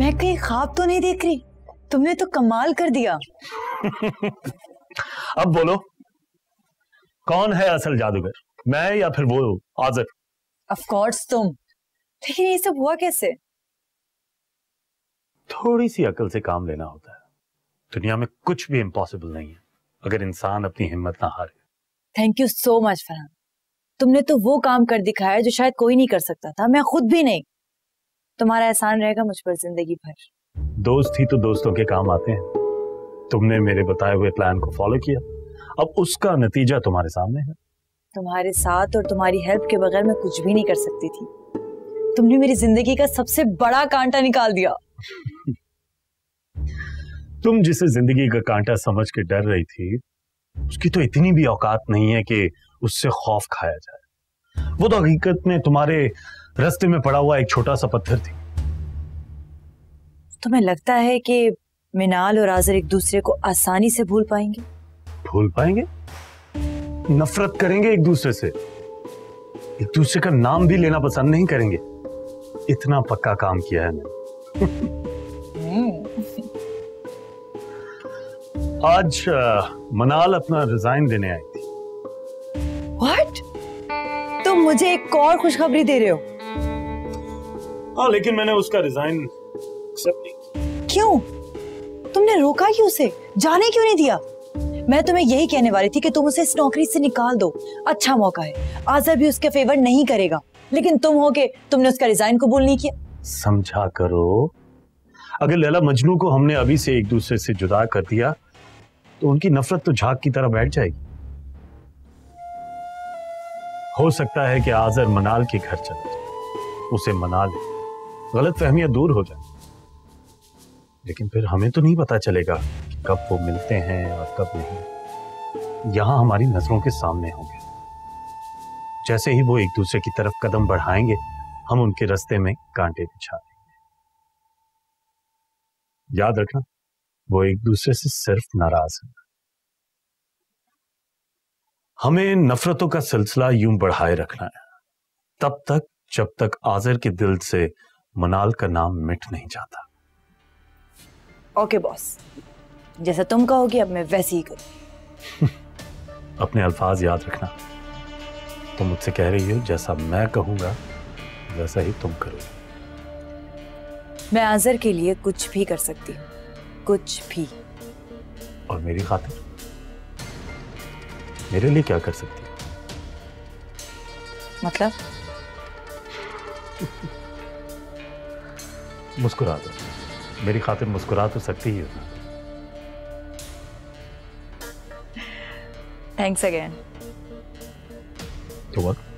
मैं कहीं ख्वाब तो नहीं देख रही। तुमने तो कमाल कर दिया। अब बोलो कौन है असल जादूगर मैं या फिर वो आजर? ऑफ़ कोर्स तुम। लेकिन ये सब हुआ कैसे? थोड़ी सी अकल से काम लेना होता है। दुनिया में कुछ भी इम्पॉसिबल नहीं है अगर इंसान अपनी हिम्मत ना हारे। Thank you so much Farhan तुमने तो वो काम कर दिखाया जो शायद कोई नहीं कर सकता था मैं खुद भी नहीं। तुम्हारा एहसान रहेगा मुझ पर ज़िंदगी भर। दोस्त ही तो दोस्तों के काम आते हैं। तुमने मेरे बताए हुए प्लान को फॉलो किया। अब उसका नतीजा तुम्हारे सामने है। तुम्हारे साथ और तुम्हारी हेल्प के बगैर मैं कुछ भी नहीं कर सकती थी। तुमने मेरी ज़िंदगी का सबसे बड़ा कांटा निकाल दिया। तुम जिसे ज़िंदगी का कांटा समझ के डर रही थी उसकी तो इतनी भी औकात नहीं है कि उससे खौफ खाया जाए। वो तो हकीकत में तुम्हारे रास्ते में पड़ा हुआ एक छोटा सा पत्थर थी। तुम्हें लगता है कि मिनाल और आजर एक दूसरे को आसानी से भूल पाएँगे? भूल पाएँगे? नफरत करेंगे एक दूसरे से। एक दूसरे का नाम भी लेना पसंद नहीं करेंगे। इतना पक्का काम किया है मैंने। आज मनाल अपना रिजाइन देने आई थी। व्हाट तुम मुझे एक और खुशखबरी दे रहे हो? हाँ लेकिन मैंने उसका रिजाइन एक्सेप्ट नहीं क्यों। तुमने रोका क्यों उसे? जाने क्यों नहीं दिया? मैं तुम्हें यही कहने वाली थी कि तुम उसे इस नौकरी से निकाल दो। अच्छा मौका है। आजर भी उसके फेवर नहीं करेगा। लेकिन तुम हो के तुमने उसका रिजाइन कबूल नहीं किया। समझा करो। अगर लैला मजनू को हमने अभी से एक दूसरे से जुदा कर दिया तो उनकी नफरत तो झाग की तरह बैठ जाएगी। हो सकता है कि आजर मनाल के घर चले जाए। उसे मना ले। गलत फहमियाँ दूर हो जाए। लेकिन फिर हमें तो नहीं पता चलेगा कि कब वो मिलते हैं और कब नहीं। यहाँ हमारी नज़रों के सामने होंगे। जैसे ही वो एक दूसरे की तरफ़ कदम बढ़ाएँगे, हम उनके रास्ते में कांटे बिछा देंगे। याद रखना, वो एक दूसरे से सिर्फ़ नाराज़ है। हमें नफरतों का सिलसिला यूँ बढ़ाए रखना है। तब तक, जब तक आजर के दिल से मनाल का नाम मिट नहीं जाता। Okay boss. जैसा तुम कहोगे अब मैं वैसे ही करूँ। अपने अल्फाज याद रखना। तुम मुझसे कह रही हो जैसा मैं कहूँगा वैसा ही तुम करोगे। मैं आजर के लिए कुछ भी कर सकती हूँ। कुछ भी। और मेरी खातिर? मेरे लिए क्या कर सकती मतलब? मुस्कुरा दो मेरी खातिर मुस्कुरा तो सकती ही हो। थैंक्स अगेन तो what?